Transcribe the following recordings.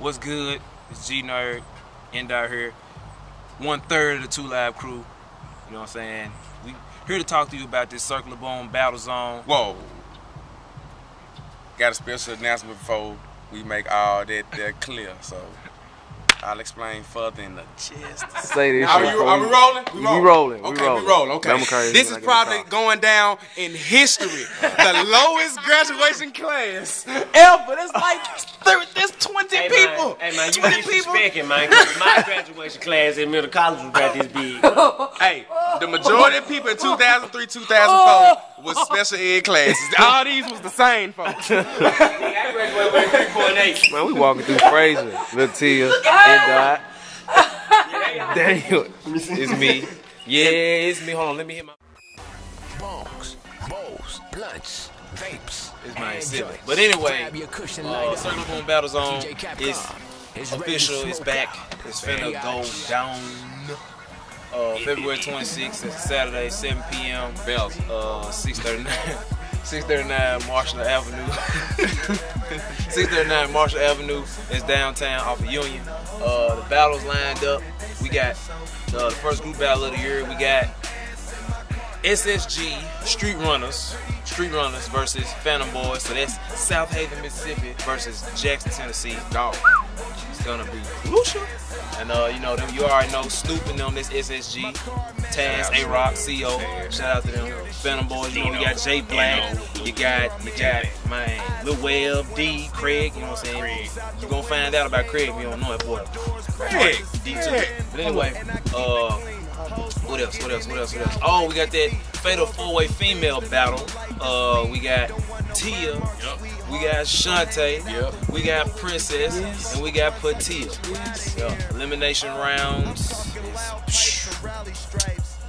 What's good? It's G Nerd, End out here. One third of the Two Live crew. You know what I'm saying? We here to talk to you about this Circle of Boom Battle Zone. Whoa. Got a special announcement before we make all that, that clear. So I'll explain further in the chest. Say this Are, you, are we rolling? We rolling. We Okay, rolling. we rolling. Okay. Remember, this when is I get probably going down in history. the lowest graduation class ever. That's like thir- that's 20 Hey people. man, hey man, you 20 people. disrespecting man. 'cause my graduation class in middle college was about this big. Hey, the majority of people in 2003, 2004 was special ed classes. All these was the same, folks. I graduated with 3.8. Man, we walking through Fraser, Lil Tia, and Dot. Daniel, it's me. Yeah, it's me. Hold on, let me hit my. bongs, bowls, blunts, vapes. It's my and sibling. joints. But anyway, Grab uh. Circle of Boom Battle Zone DJ is is ready to official. It's back. It's finna go down. Uh, February 26th, it's Saturday, 7 p.m. Bells. Uh, 639. 639 Marshall Avenue. 639 Marshall Avenue is downtown off of Union. Uh, the battles lined up. We got uh, the first group battle of the year. We got SSG Street Runners, Street Runners versus Phantom Boys. So that's South Haven, Mississippi versus Jackson, Tennessee. Dog. Gonna be crucial. And uh, you know, them you already know Snoop and them, this SSG, Taz, A Rock, CO. Shout out to them. Phantom Boys, you know, we got Jay Black, you got you got man, Lil Web, D, Craig, you know what I'm saying? You gonna find out about Craig if you don't know it, boy. Craig. D too. But anyway, uh what else? What else? What else? What else? Oh, we got that fatal four-way female battle. Uh, we got Tia, we got Shantae, Yep. we got Princess, and we got Patia. Yeah. Elimination rounds.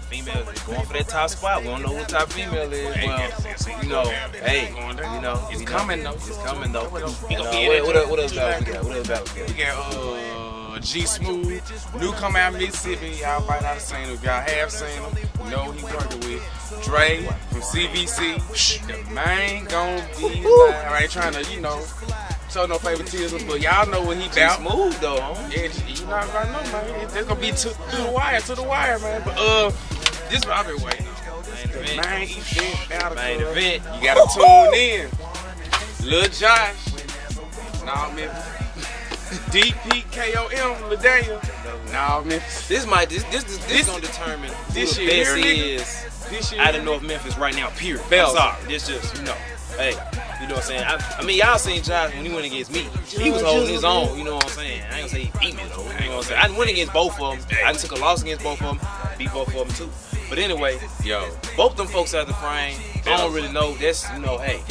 Female going for that top spot. We don't know who top female is. Well, you know, hey, you know, It's coming, though. It's coming though. gonna And, uh, be what, in it. what, else- what else battles we got? What else battles we got? We got uh, G Smoove, newcomer out of Mississippi. Y'all might not have seen him. If y'all have seen him, you know he working with. Dre from CVC. The man gon' be live. I ain't trying to, you know, show no favoritism, but y'all know what he G bout. Smooth though. Huh? Yeah, you not gonna know, man. It's just gonna be to, to the wire, to the wire, man. But uh, this what I've been waiting on. Main event. Main event battle. Main event. You gotta tune in. Lil Josh. Nah, Memphis. DPKOM, Lil Daniel. Nah, Memphis. This might this this this, this, gonna determine this who the shit best is This shit. out of North Memphis right now. Period. Bells. I'm sorry. This just you know, hey, you know what I'm saying. I, I mean, y'all seen Josh when he went against me. He was holding his own. You know what I'm saying. I ain't gonna say he beat me though. You know what I'm saying. I went against both of them. I took a loss against both of them. Beat both of them too. But anyway, Yo. both them folks out the frame. I don't really know. That's you know, hey.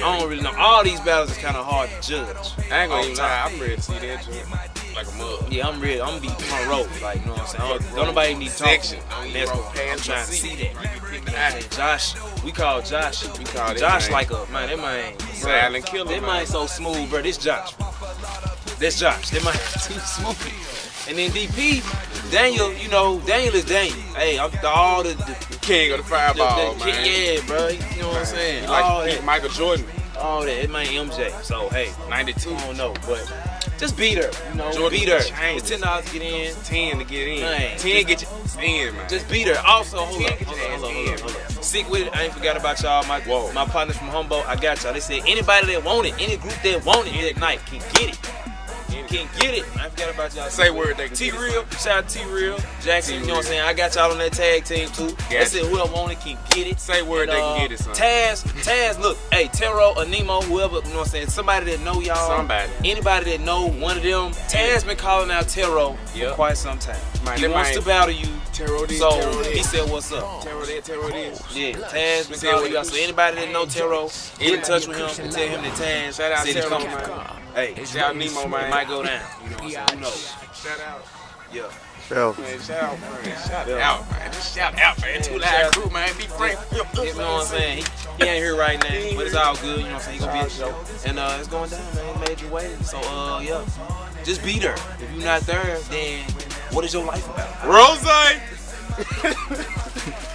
I don't really know. All these battles is kind of hard to judge. I ain't gonna even lie. I'm ready to see that joint like a mug. Yeah, I'm ready. I'm be on road. Like, you know what I'm saying? Don't, don't nobody need to talk. That's roll what past I'm trying to see that. Hey, Josh, we call Josh. We call Josh like a man. That man, Silent killer, That man. man so smooth, bro. This Josh. That's Josh. That man too smooth. And then DP, Daniel. You know, Daniel is Daniel. Hey, I'm all the, the, King of the the, fireball, the man. yeah, bro. You know what I'm saying? He like all he that, Michael Jordan, all that. It man MJ. So hey, 92. I don't know, but just beat her. You know, Jordan beat her. It's ten dollars to get in. 10 to get in. Man, 10 get you in, man. Just beat her. Also, hold Yeah, up, hold up, hold up, hold up. Sick with it. I ain't forgot about y'all. My Whoa. my partners from Humboldt. I got y'all. They said anybody that want it, any group that want it that night can get it. Can get it. I forgot about y'all. Say word they can T get it, Real, shout out T Real, Jackson. You know what I'm saying? I got y'all on that tag team too. Gotcha. said whoever want it can get it. Say word they can uh, get it, son. Taz, Taz, look, hey, Tero, Anemo, whoever, you know what I'm saying? Somebody that know y'all. Somebody. Anybody that know one of them. Taz been calling out Yep. for quite some time. He wants to battle you. Tero this, So he said, "What's up?" Tero that, Tero this. Yeah, Taz been calling what you out. So anybody that know Tero, get in touch with him and tell him that Taz Shout out said he's coming. Man. Hey, Shout out Nemo, it man. might go down. You know what I'm saying? Who knows? Shout out. Yeah. Bell. Man, shout out, man. Shout out, man. Just shout out, man. Two live crew, man. Be frank. You know what I'm saying? He, he ain't here right now, but it's all good. You know what I'm saying? He gonna be at the show, and uh, it's going down, man. Major way. So uh, yeah, just beat her. If you're not there, then what is your life about? Rose!